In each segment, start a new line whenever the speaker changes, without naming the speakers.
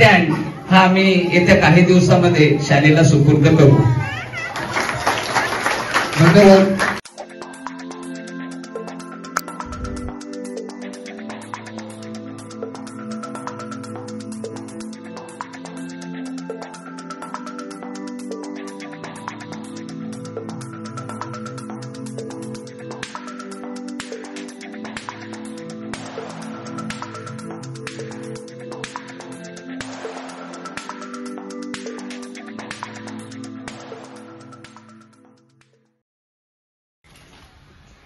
Stand हा आम्ही येत्या काही दिवसामध्ये शाळेला सुपूर्द करू.
धन्यवाद.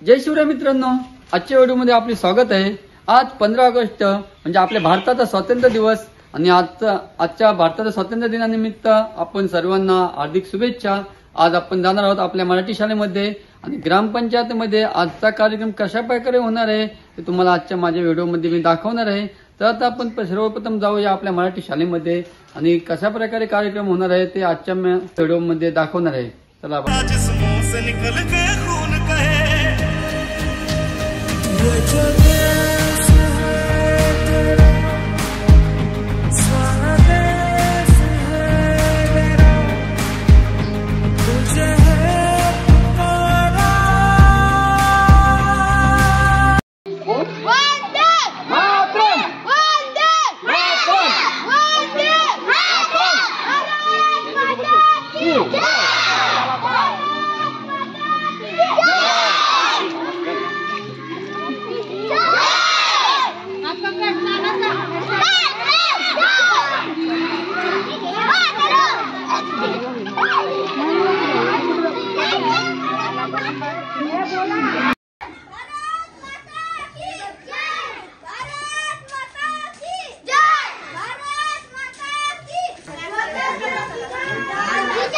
जय शिवराय मित्रांनो आजच्या व्हिडिओमध्ये आपले स्वागत आहे. आज पंधरा ऑगस्ट म्हणजे आपल्या भारताचा स्वातंत्र्य दिवस आणि आजचा आजच्या भारताच्या स्वातंत्र्य दिनानिमित्त आपण सर्वांना हार्दिक शुभेच्छा. आज आपण जाणार आहोत आपल्या मराठी शाळेमध्ये आणि ग्रामपंचायतीमध्ये. आजचा कार्यक्रम कशा प्रकारे होणार आहे ते तुम्हाला आजच्या माझ्या व्हिडिओमध्ये मी दाखवणार आहे. तर आता आपण सर्वप्रथम जाऊया आपल्या मराठी शाळेमध्ये आणि कशा प्रकारे कार्यक्रम होणार आहे ते आजच्या व्हिडिओमध्ये दाखवणार आहे. चला
वंदे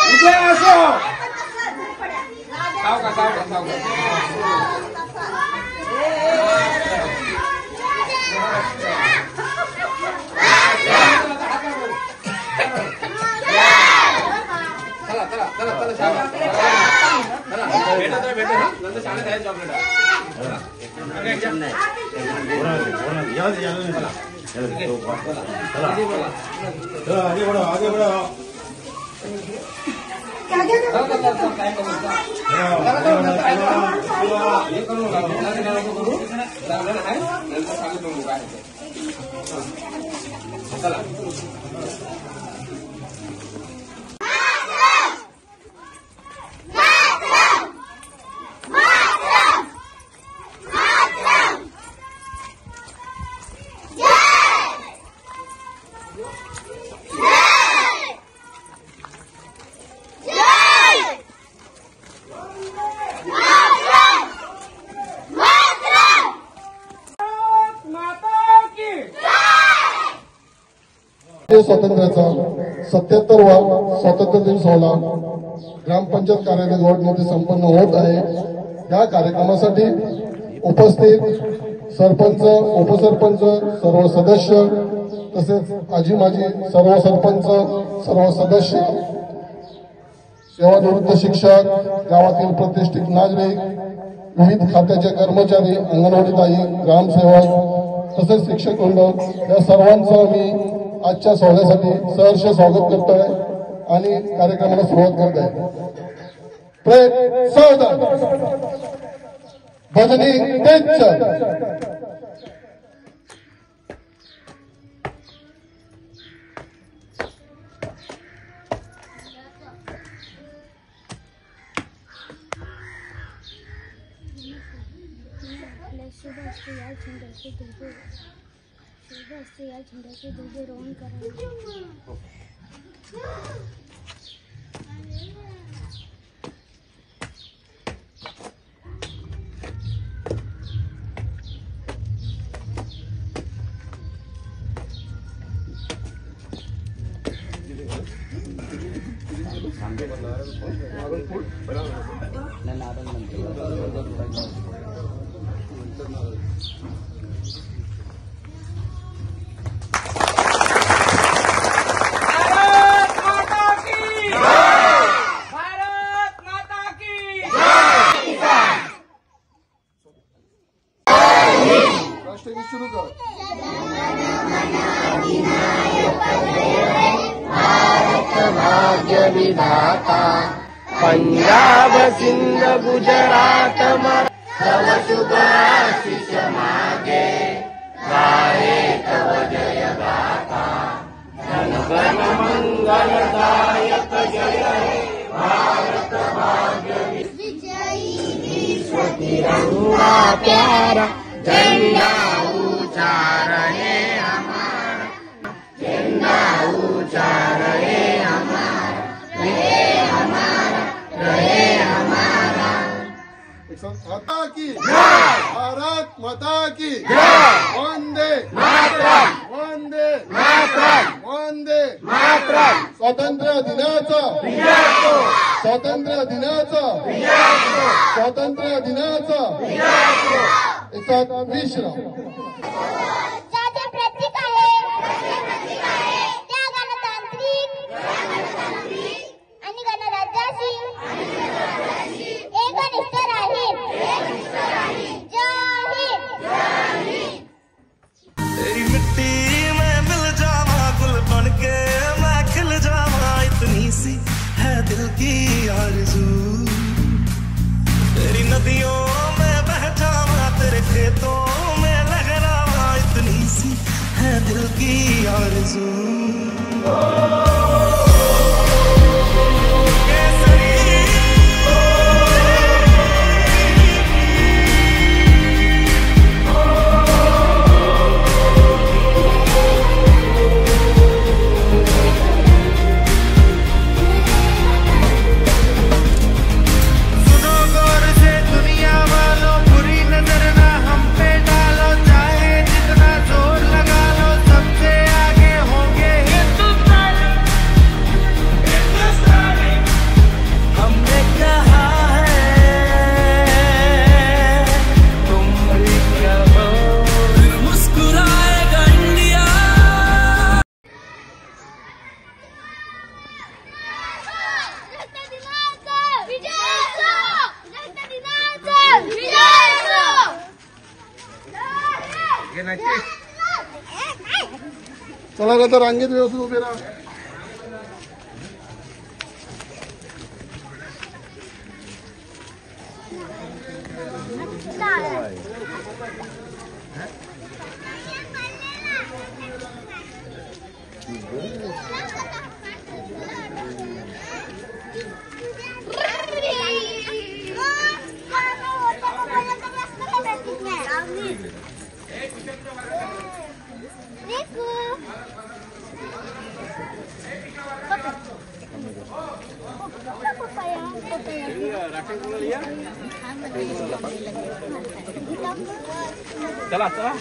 विजय असो सावका सावका
भारतीय स्वातंत्र्याचा सत्याहत्तरवा स्वातंत्र्य दिन सोहळा ग्रामपंचायत कार्यालय गोडमध्ये संपन्न होत आहे. या कार्यक्रमासाठी उपस्थित सरपंच उपसरपंच सर्व सदस्य तसेच आजी माजी सर्व सरपंच सर्व सदस्य सेवानिवृत्त शिक्षक गावातील प्रतिष्ठित नागरिक विविध खात्याचे कर्मचारी अंगणवाडी ताई ग्रामसेवक तसेच शिक्षक मंडळ या सर्वांचं मी आजच्या सोहळ्यासाठी सहर्ष स्वागत करतोय आणि कार्यक्रमाला सुरुवात करत आहे प्रेम भजनी तेज.
आपल्या शुभ असते या झेंड्याचे असते या झेंड्याचे दुबे रोहन करा
जय भारत
भाग्य पञ्जाब सिन्ध गुजरात तव शुभाशिष मागे गाये तव जय गाता जनगण मङ्गलदायक जय भारत भाग्य विजयी विश्व झंडा ऊंचा रहे हमारा झंडा रहे हमारा रहे हमारा
माता की भारत माता की वंदे वंदे वंदे स्वातंत्र्य दिनाचा स्वातंत्र्य दिनाचा स्वातंत्र्य दिनाचा
It's not ambition.
चला का तर रांगेत व्यवस्थित उभे राहा
चला चला.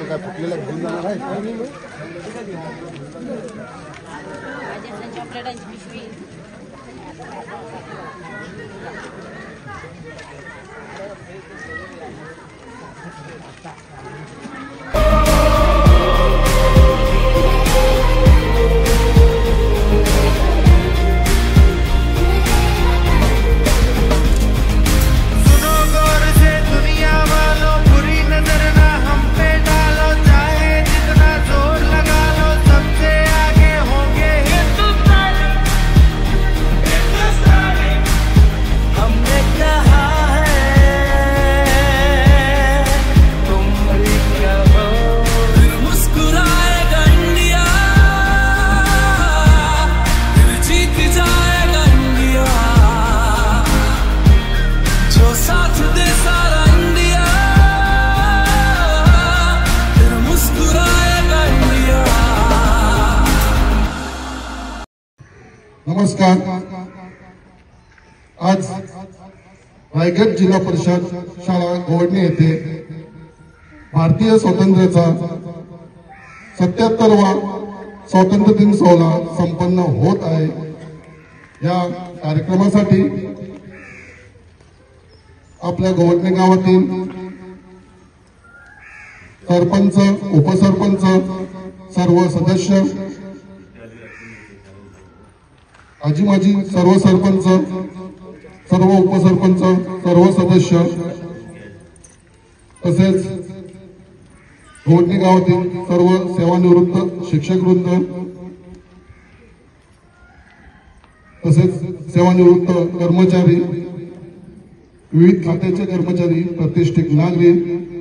काय फुटलेला रायगड जिल्हा परिषद शाळा गोवडणे येथे भारतीय स्वातंत्र्याचा सत्याहत्तरवा स्वातंत्र्य दिन सोहळा संपन्न होत आहे. या कार्यक्रमासाठी आपल्या गोवडणे गावातील सरपंच उपसरपंच सर्व सदस्य आजी माजी सर्व सरपंच सर्व उपसरपंच सर्व सदस्य तसेच गोवटणी गावातील सर्व सेवानिवृत्त शिक्षक वृंद तसेच सेवानिवृत्त कर्मचारी विविध खात्याचे कर्मचारी प्रतिष्ठित नागरिक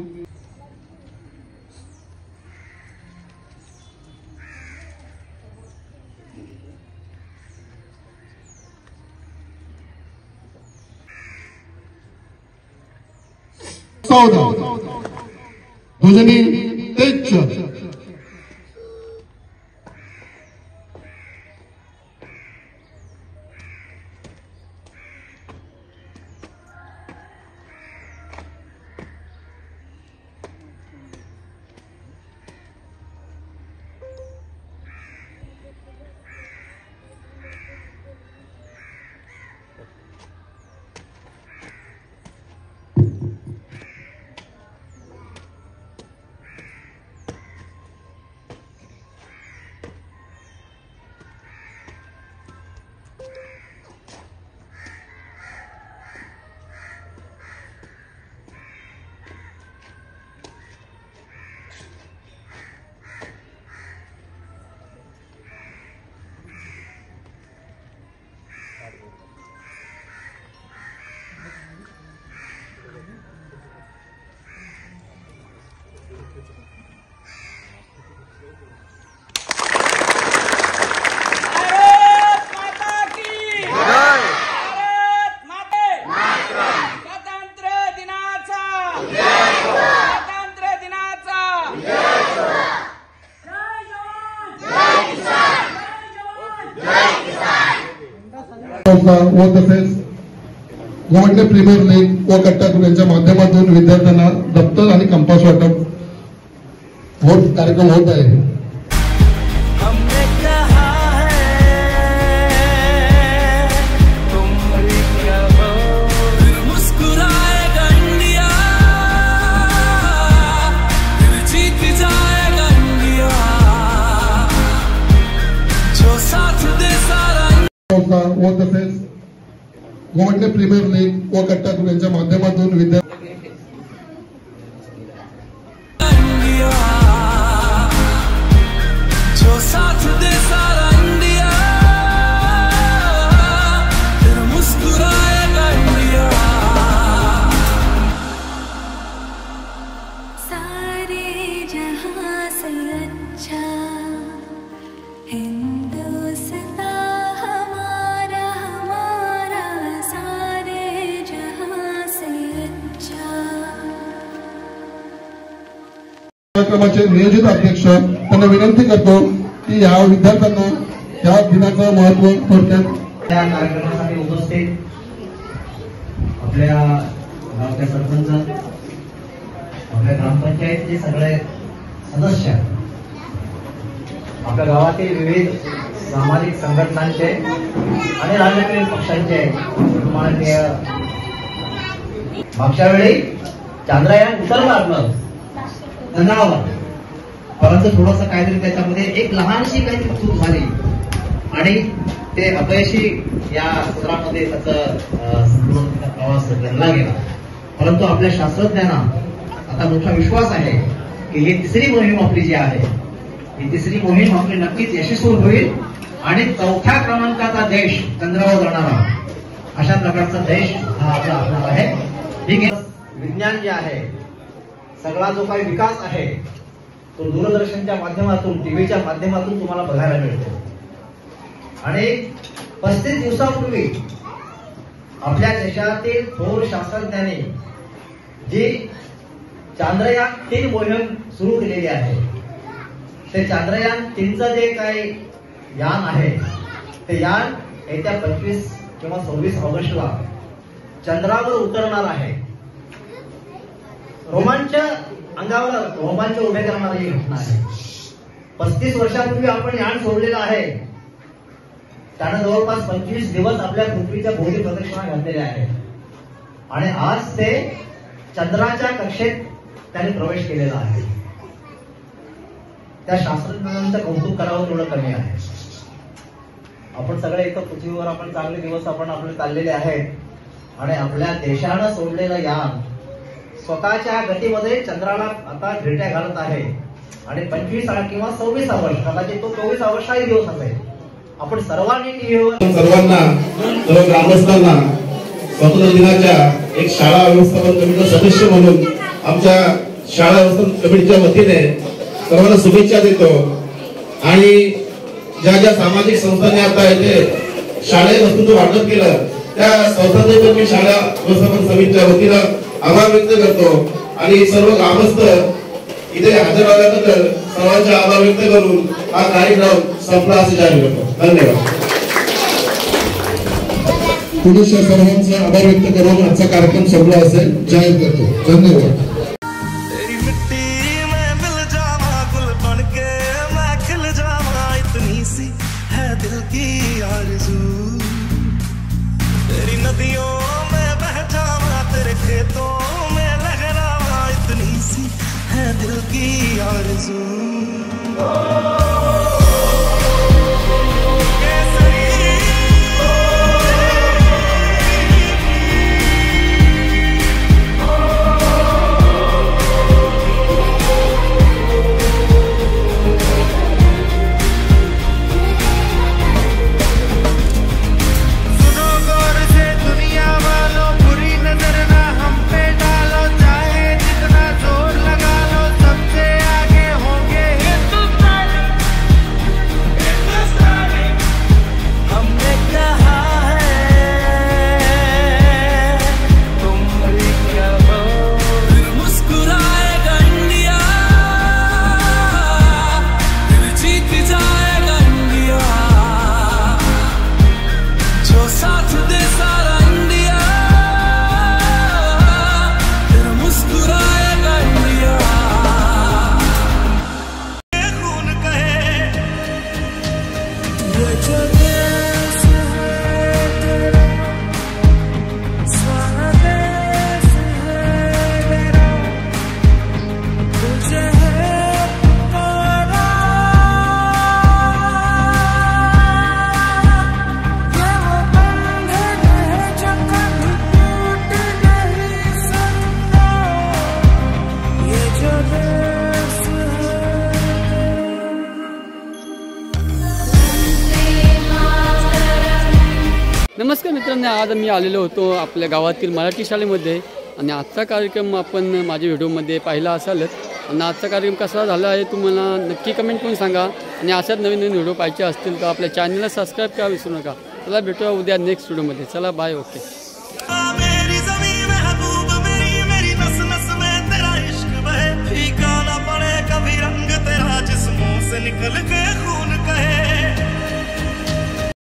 道到，同志们，对
着 व तसेच गोवंडे प्रीमियर लीग व कट्टा यांच्या माध्यमातून विद्यार्थ्यांना दप्तर आणि कंपास वाटप. होत कार्यक्रम होत आहे. संस्था व तसेच गोवंडे प्रीमियर लीग व कट्टा ग्रुप यांच्या माध्यमातून विद्यार्थी कार्यक्रमाचे नियोजित अध्यक्ष त्यांना विनंती करतो की या विद्यार्थ्यांना या दिनाचं महत्त्व थोडक्यात
त्या कार्यक्रमासाठी उपस्थित आपल्या गावच्या सरपंच आपल्या ग्रामपंचायतचे सगळे सदस्य आपल्या गावातील विविध सामाजिक संघटनांचे आणि राजकीय पक्षांचे माननीय मागच्या वेळी चांद्रयान उतरलं आपलं चंद्रावर परंतु थोडस काहीतरी त्याच्यामध्ये एक लहानशी काहीतरी चूक झाली. आणि ते अपयशी या सत्रामध्ये त्याचा प्रवास गणला गेला. परंतु आपल्या शास्त्रज्ञांना आता मोठा विश्वास आहे की ही तिसरी मोहीम आपली जी आहे ही तिसरी मोहीम आपली नक्कीच यशस्वी होईल आणि चौथ्या क्रमांकाचा देश चंद्रावर जाणारा अशा प्रकारचा देश हा आपला असणार आहे. ठीक आहे. विज्ञान जे आहे सगळा जो काही विकास आहे तो दूरदर्शनच्या माध्यमातून टीव्हीच्या माध्यमातून तुम्हाला बघायला मिळतो. आणि पस्तीस दिवसापूर्वी आपल्या देशातील थोर शास्त्रज्ञांनी जी चांद्रयान तीन मोहीम सुरू केलेली आहे ते चांद्रयान तीनचं जे काही यान आहे ते यान येत्या पंचवीस किंवा सव्वीस ऑगस्टला चंद्रावर उतरणार आहे. रोमांच अंगावर रोमांच उभे करणारी ही घटना आहे. पस्तीस वर्षापूर्वी आपण यान सोडलेलं आहे. त्यानं जवळपास पंचवीस दिवस आपल्या पृथ्वीच्या भोवती प्रदक्षिणा घातलेल्या आहेत. आणि आज ते चंद्राच्या कक्षेत त्याने प्रवेश केलेला आहे. त्या शास्त्रज्ञांचं कौतुक करावं थोडं कमी आहे. आपण सगळे एका पृथ्वीवर आपण चांगले दिवस आपण आपले चाललेले आहेत. आणि आपल्या देशानं सोडलेलं यान स्वतःच्या गतीमध्ये चंद्राला आता भेट्या घालत आहे. आणि पंचवीस किंवा सव्वीस वर्ष कदाचित तो चोवीस वर्षाही दिवस असेल. आपण सर्वांनी टीव्हीवर
सर्वांना सर्व ग्रामस्थांना स्वातंत्र्य दिनाच्या एक शाळा व्यवस्थापन कमिटीचा सदस्य म्हणून आमच्या शाळा व्यवस्थापन कमिटीच्या वतीने सर्वांना शुभेच्छा देतो. आणि ज्या ज्या सामाजिक संस्थांनी आता येथे शाळेय वस्तूंचं वाटप केलं त्या संस्थांचे मी शाळा व्यवस्थापन समितीच्या वतीनं आभार व्यक्त करतो. आणि सर्व ग्रामस्थ इथे हजर राहिल्याबद्दल सर्वांचे आभार व्यक्त करून हा कार्यक्रम संपला असे जाहीर करतो. धन्यवाद.
पुरुष सर्वांचा आभार व्यक्त करून आजचा कार्यक्रम संपला असेल. जाहीर करतो. धन्यवाद.
तेरी मिट्टी में आरज़ू
नमस्कार मित्रांनो आज मी आलेलो होतो आपल्या गावातील मराठी शाळेमध्ये. आणि आजचा कार्यक्रम आपण माझ्या व्हिडिओमध्ये पाहिला असालच आणि आजचा कार्यक्रम कसा झाला आहे तुम्हाला नक्की कमेंट करून सांगा. आणि अशाच नवीन नवीन व्हिडिओ पाहिजे असतील तर आपल्या चॅनलला सबस्क्राईब करा विसरू नका. चला भेटूया उद्या नेक्स्ट व्हिडिओमध्ये चला बाय ओके